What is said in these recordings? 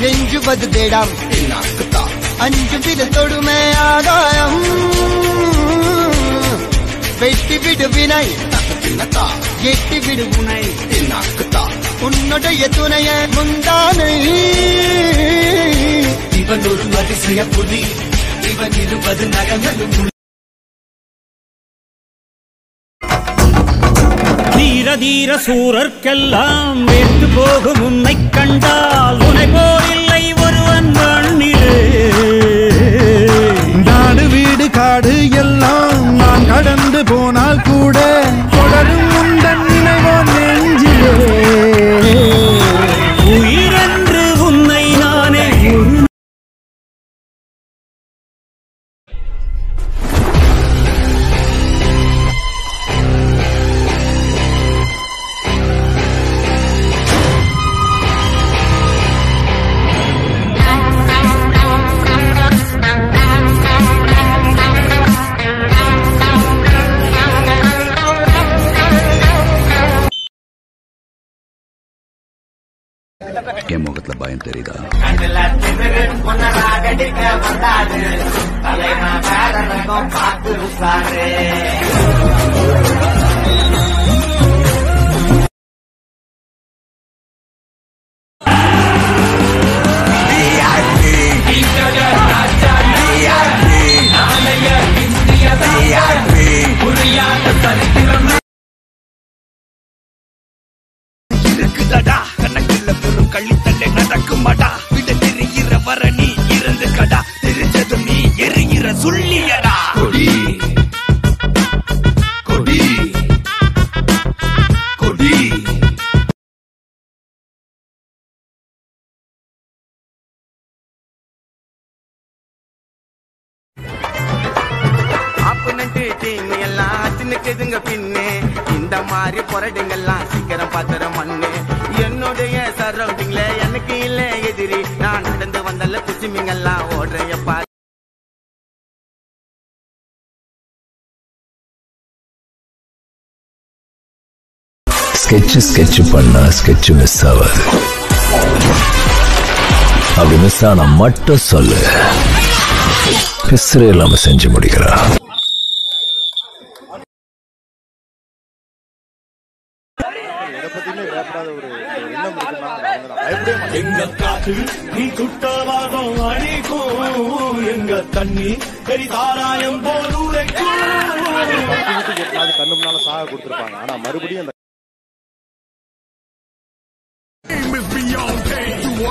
எஞ்சுவது தேடாம் அஞ்சு வித தொடுமே ஆதாயம். வெட்டி விடு வினை. எட்டி விடு உனை. உன்னுடைய துணைய முந்தானை. இவன் ஒரு அதிசய புலி. இவன் இருபது நகங்களும் வீரதீர சூரர்க்கெல்லாம் வேட்டு போகும் உன்னை கண்டால் உனை போரில்லை ஒருவன் மண்ணிலே. நாடு வீடு காடு எல்லாம் நான் கடந்து போனால் கூட தொடரும் உந்தன் என் முகத்துல பயம் தெரியுதா இருக்குதடா நீ இருந்து கடா தெரிஞ்சதும் நீ எரிகிற சொல்லியடா. இந்த மாதிரி புரடுங்கெல்லாம் சீக்கிரம் பாத்துற மண்ணு. என்னுடைய சரௌண்டிங்ல எனக்கு இல்ல எதிரி. நான் நடந்து வந்தல குச்சிமிங்கெல்லாம் ஓடுறையப்பா ஸ்கெட்சு ஸ்கெட்சு பண்ணா ஸ்கெட்சு மிஸ் ஆகாது அப்படி மிஸ் ஆனா மட்டும் சொல்லு. பிசுறு இல்லாம செஞ்சு முடிக்கிறா எங்க காத்து நீ குட்டவாதம் அழிக்கும் எங்க தண்ணி பெரிதாராயம் போல் உரைக்கும் கண்ணு முன்னால சாக கொடுத்துருப்பாங்க. ஆனா மறுபடியும் அந்த ஓ,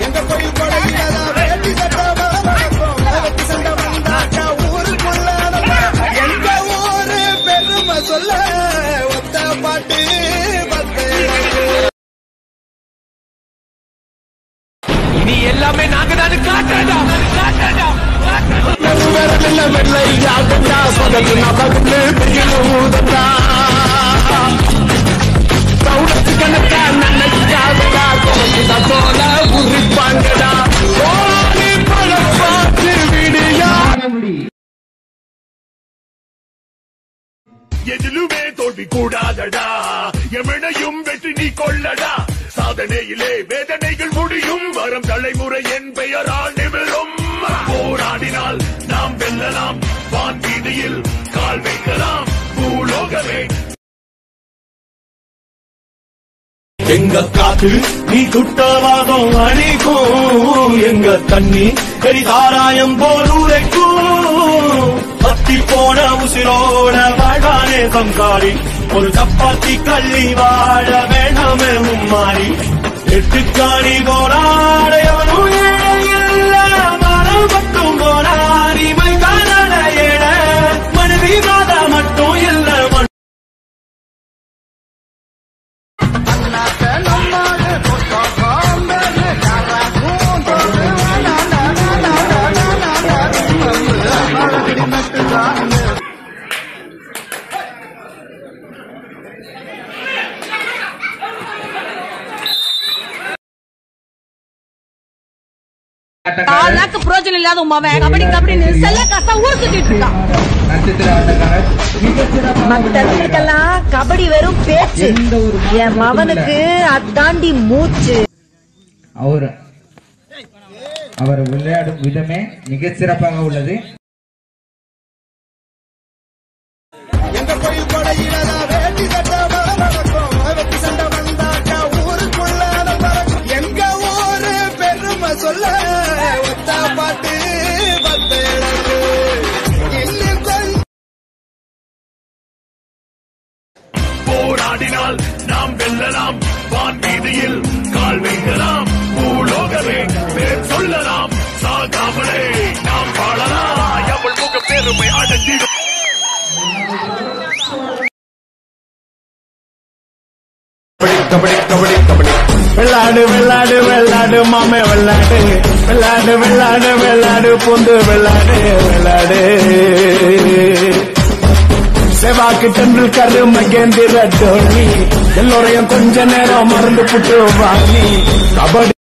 எங்க கோயில் கொடையில வேட்டி சட்டை வளர்ப்போம். வேட்டி சண்டை வந்தாக்கா ஊருக்குள்ள நம்ம எங்க ஊரு பெருமை சொல்ல ஒத்த பாட்டு பத்து இனி எல்லாமே நாங்க தான் காட்டுறோம். காட்டுறோம் வெள்ளை யாக்கட்டா சொதக்கு நபகுன்னு தோல்வி கூடாதடா எமனையும் வெற்றி நீ கொள்ளடா. சாதனையிலே வேதனைகள் முடியும். வரும் தலைமுறை என் பெயரால் நிமிரும். போராடினால் நாம் வெல்லலாம். வான் வீதியில் கால் வைக்கலாம். பூலோகமே. எங்க காத்து நீ சுட்டவாதம் அணிக்கும். எங்க தண்ணி கரிதாராயம் போல் உரைக்கும். கட்டி போன உசிரோட வாழ்வானே சம்சாரி ஒரு சப்பாத்தி கள்ளி வாழ வேணாமே உம்மாரி எட்டுக்காணி போராட ஆளாக்கு பிரோஜனம் இல்லாத உன் மவன். கபடி கபடின்னு செல்ல காசா ஊர் சுத்திட்டு இருக்கான் மத்தவங்களுக்கெல்லாம் கபடி வெறும் பேச்சு. என் மவனுக்கு அதாண்டி மூச்சு. அவர் அவர் விளையாடும் விதமே மிகச் சிறப்பாக உள்ளது. எங்க கோயில் கொடையிலதான் வெல்லலாம் வான் வீதியில் கால் வைக்கலாம் பூலோகமே பேர் சொல்லலாம். சாகாமலே நாம் வாழலாம். அவள் முக பெருமை அடங்கிடும். கபடி கபடி கபடி வெள்ளாடு வெள்ளாடு வெள்ளாடு மாமே விளாடு விளாடு விளாடு விளாடு பொந்து விளாடு விளாடு செவாக்கு டெண்டுல்கர் மகேந்திர தோனி. எல்லோரையும் கொஞ்ச நேரம் மறந்து புட்டு வாங்கி கபடி